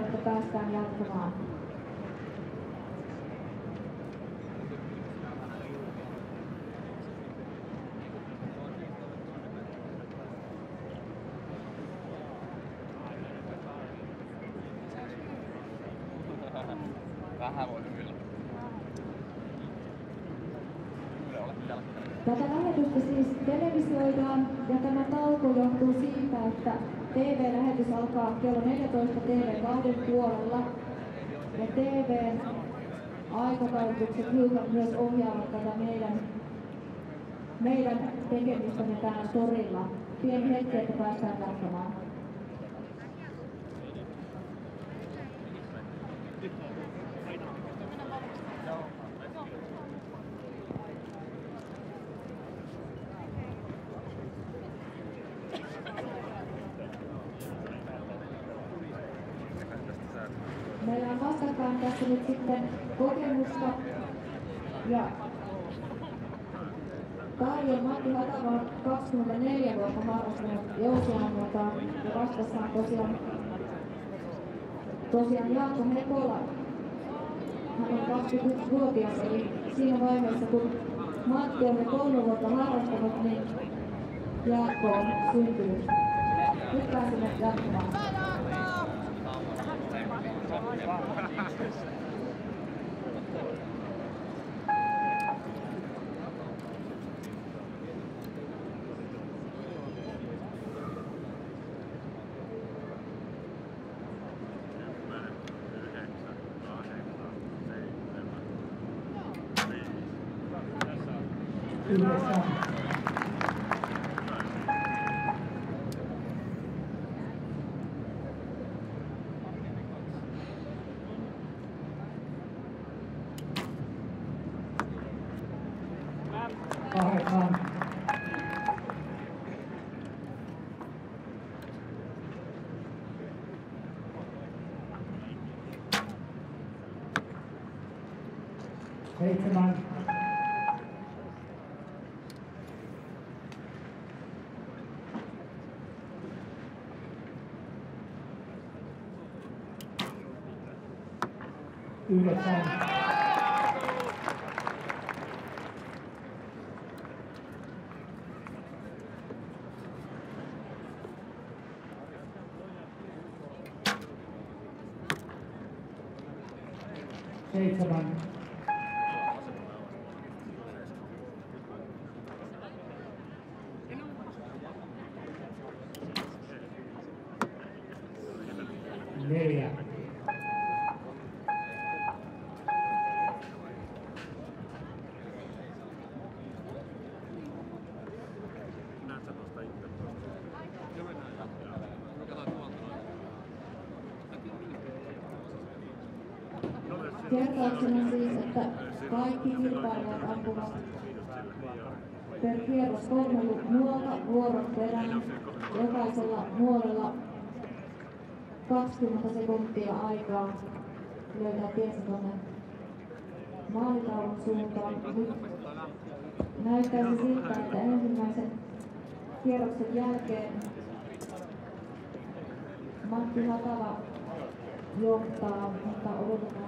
että päästään jatkamaan. Vähän voi täällä. Tätä lähetystä siis televisioidaan ja tämä tauko johtuu siitä, että TV-lähetys alkaa kello 14 TV2 puolella ja TVn aikataulutukset hiukan myös ohjaavat tätä meidän, meidän tekemistämme täällä torilla. Pieni hetki, että päästään jatkamaan. Vastakkain tässä nyt sitten kokemusta ja Kari Matti Hatava on 24 vuotta harrastanut jousiammuntaa ja vastassa on tosiaan, tosiaan Jaakko Hekola. Hän on 21-vuotias, eli siinä vaiheessa kun Matti on kolme vuotta harrastanut, niin Jaakko on syntynyt. Nyt pääsemme jatkamaan. 可以吃吗？Hey, Yhdeksän. Seitsemän. Neljä. Kertauksena siis, että kaikki kilpailijat ampuvat per kierros kolme nuolta vuoron perään. Jokaisella nuolella 20 sekuntia aikaa löytää tiensä tuonne maalitaulun suuntaan. Nyt näyttäisi siltä, että ensimmäisen kierroksen jälkeen Matti Hatava johtaa, mutta odotetaan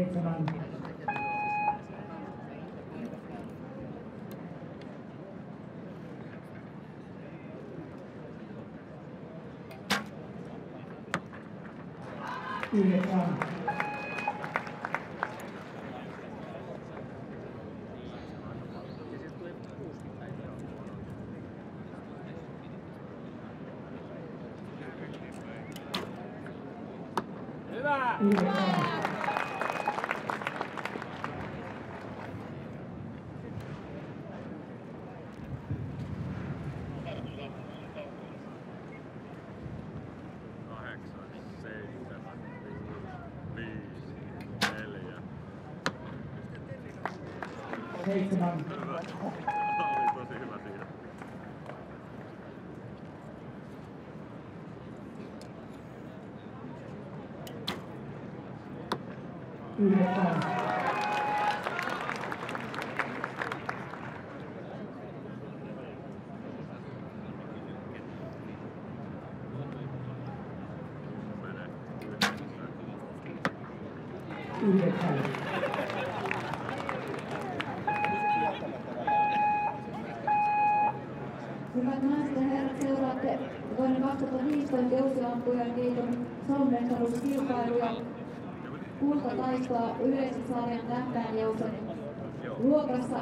네, 전한 이회장 페이트만 Thank you. Suomenmestaruuskilpailuja kultataistoa yleisen sarjan tähtäinjousen luokassa.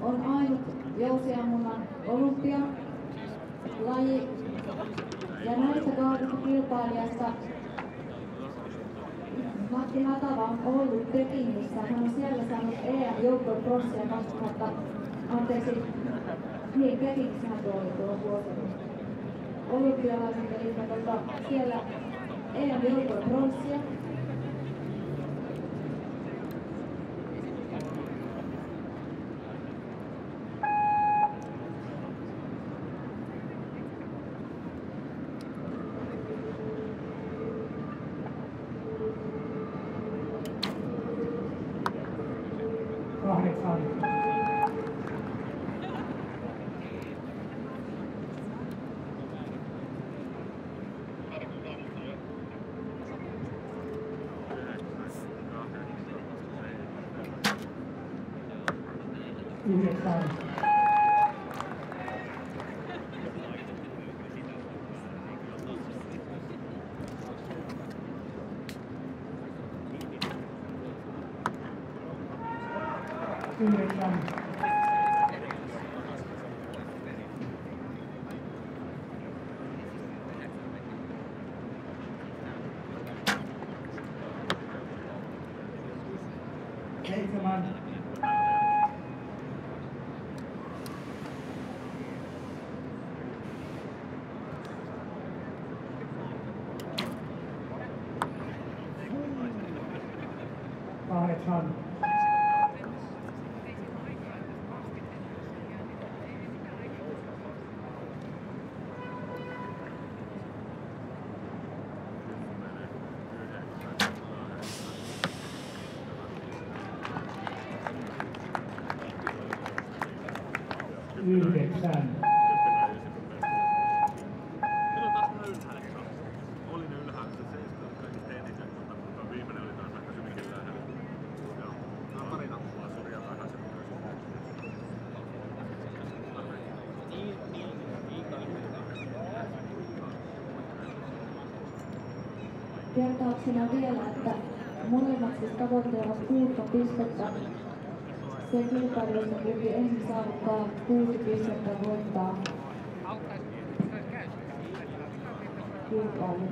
On ainut jousiammunnan olympia laji ja näistä kahdesta kilpailijasta Matti Hatava on ollut Pekingissä. Hän on siellä saanut EM-joukkojen pronssia 2000, anteeksi, niin Pekingissä hän tuo tuo vuosi. Olympialaiset, eli tota, siellä EM-joukkojen pronssia. your phone. Son. Yhdeksän. Siis tavoittelevat kuutta pistettä. Se kilpailu, jossa kuki ensin saavuttaa kuusi pistettä voittaa kilpailu.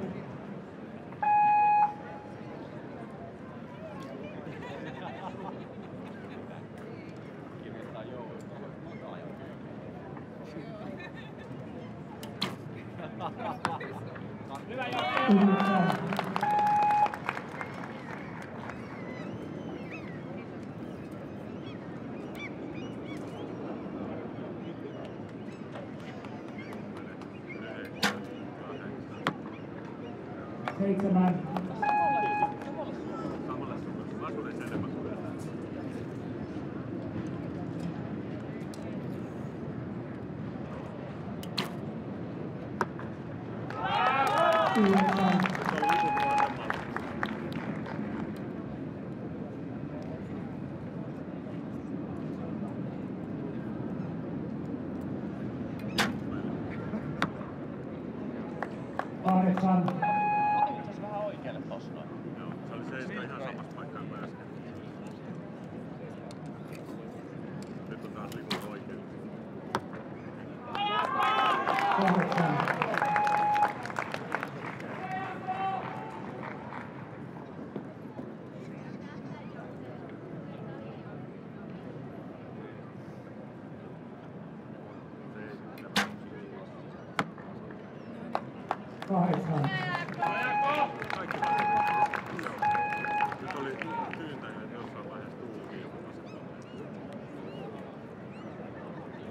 Yhdeksän. Seitsemän. to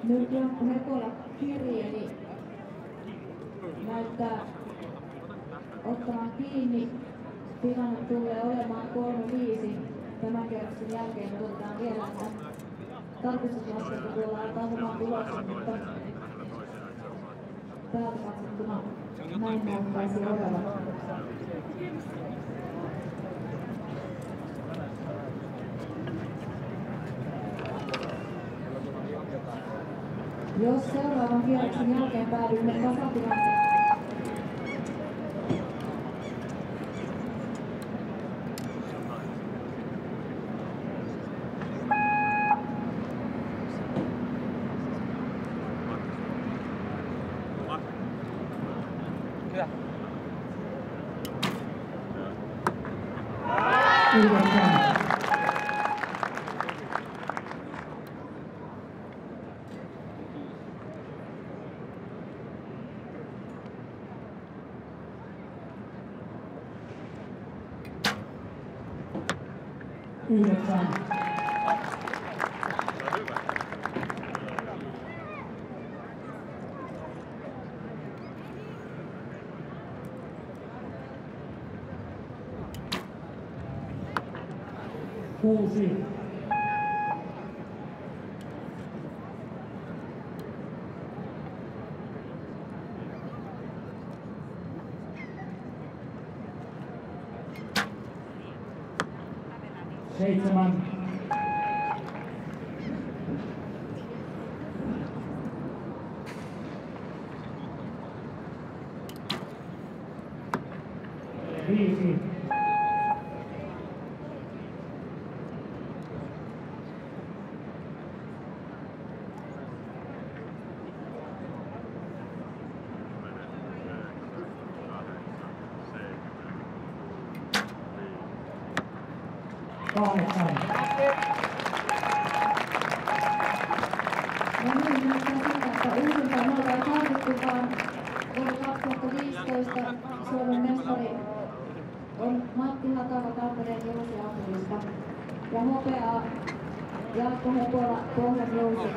Nyt Jaakko Hekola kirjeeni näyttää ottamaan kiinni. Tilanne tulee olemaan 3-5. Tämän kerroksen jälkeen otetaan vielä, tarkistuslaskenta tuolla alkaa oman tuloksen, mutta täältä katsottuna näin näyttäisi olevan. 両姿勢を仰ぎを記念現場ありめくださっています。Thank you. いいですか。Full Z. Gateman Kahdeksan. No niin, siltä, että uusinta nolla ei tarvittukaan. Vuonna 2015 Suomen mestari on Matti Hakava Tampereen Jousiampurista. Ja hopeaa Jaakko Hepola Pohjan Jousi.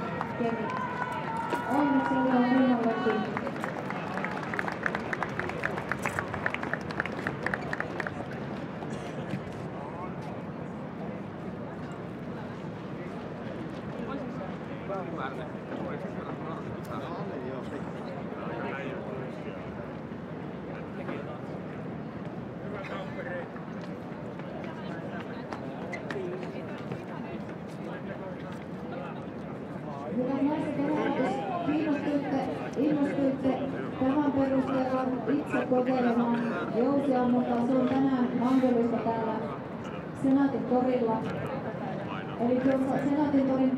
Onneksi olkoon kummallekin. Itse kokeilemaan jousiammuntaa, se on tänään mahdollista täällä Senaatin torilla. Eli tuossa Senaatin torin